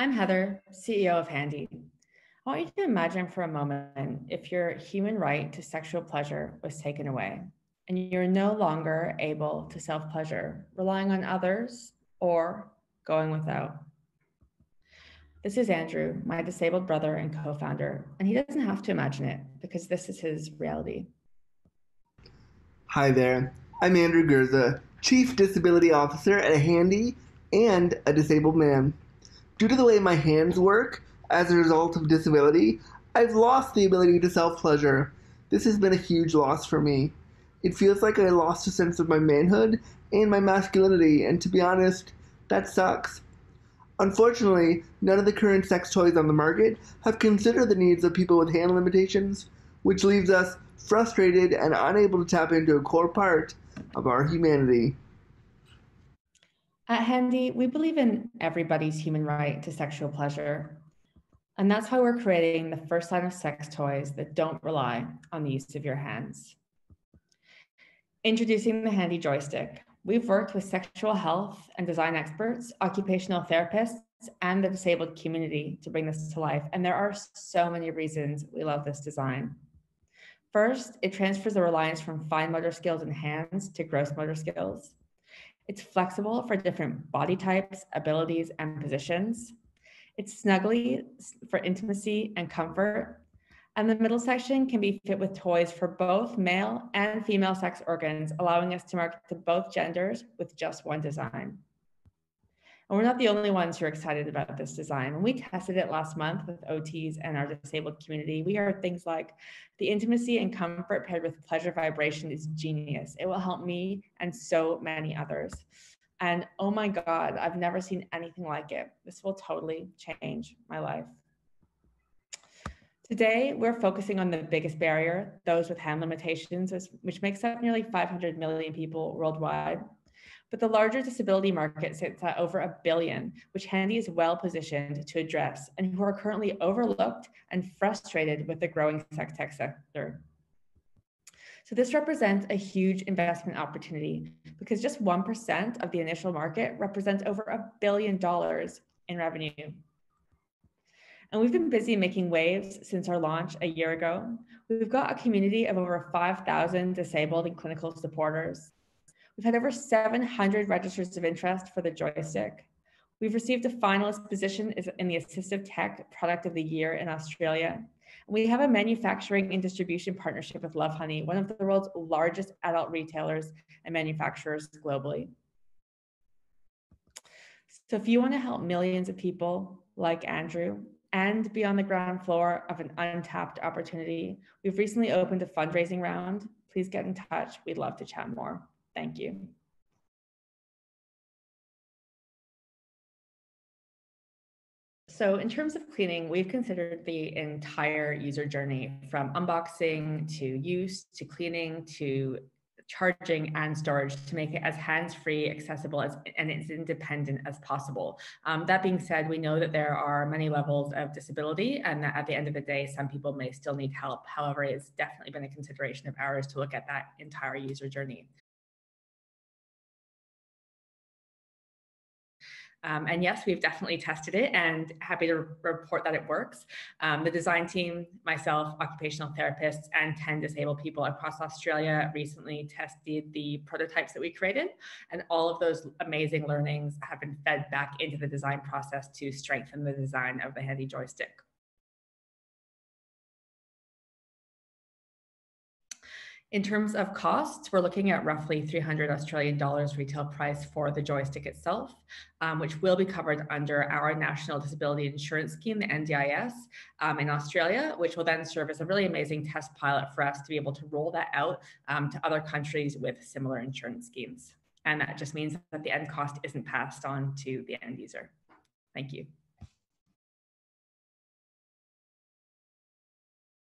I'm Heather, CEO of Handi. I want you to imagine for a moment if your human right to sexual pleasure was taken away and you're no longer able to self pleasure, relying on others or going without. This is Andrew, my disabled brother and co founder, and he doesn't have to imagine it because this is his reality. Hi there, I'm Andrew Gurza, Chief Disability Officer at Handi and a disabled man. Due to the way my hands work, as a result of disability, I've lost the ability to self pleasure. This has been a huge loss for me. It feels like I lost a sense of my manhood and my masculinity, and to be honest, that sucks. Unfortunately, none of the current sex toys on the market have considered the needs of people with hand limitations, which leaves us frustrated and unable to tap into a core part of our humanity. At Handi, we believe in everybody's human right to sexual pleasure. And that's why we're creating the first line of sex toys that don't rely on the use of your hands. Introducing the Handi Joystick. We've worked with sexual health and design experts, occupational therapists, and the disabled community to bring this to life. And there are so many reasons we love this design. First, it transfers the reliance from fine motor skills in hands to gross motor skills. It's flexible for different body types, abilities, and positions. It's snuggly for intimacy and comfort. And the middle section can be fit with toys for both male and female sex organs, allowing us to market to both genders with just one design. And we're not the only ones who are excited about this design. When we tested it last month with OTs and our disabled community, we heard things like the intimacy and comfort paired with pleasure vibration is genius. It will help me and so many others. And oh my God, I've never seen anything like it. This will totally change my life. Today, we're focusing on the biggest barrier, those with hand limitations, which makes up nearly 500 million people worldwide. But the larger disability market sits at over a billion, which Handi is well positioned to address and who are currently overlooked and frustrated with the growing tech sector. So this represents a huge investment opportunity because just 1% of the initial market represents over a billion dollars in revenue. And we've been busy making waves since our launch a year ago. We've got a community of over 5,000 disabled and clinical supporters. We've had over 700 registers of interest for the joystick. We've received a finalist position in the Assistive Tech Product of the Year in Australia. We have a manufacturing and distribution partnership with Lovehoney, one of the world's largest adult retailers and manufacturers globally. So if you want to help millions of people like Andrew and be on the ground floor of an untapped opportunity, we've recently opened a fundraising round. Please get in touch. We'd love to chat more. Thank you. So in terms of cleaning, we've considered the entire user journey from unboxing to use to cleaning to charging and storage to make it as hands-free, accessible, as, and as independent as possible. Um, that being said, we know that there are many levels of disability and that at the end of the day, some people may still need help. However, it's definitely been a consideration of ours to look at that entire user journey. Um, and yes, we've definitely tested it and happy to report that it works. Um, the design team, myself, occupational therapists, and 10 disabled people across Australia recently tested the prototypes that we created. And all of those amazing learnings have been fed back into the design process to strengthen the design of the Handi joystick. In terms of costs, we're looking at roughly 300 Australian dollars retail price for the joystick itself, um, which will be covered under our National Disability Insurance Scheme, the NDIS, um, in Australia, which will then serve as a really amazing test pilot for us to be able to roll that out um, to other countries with similar insurance schemes. And that just means that the end cost isn't passed on to the end user. Thank you.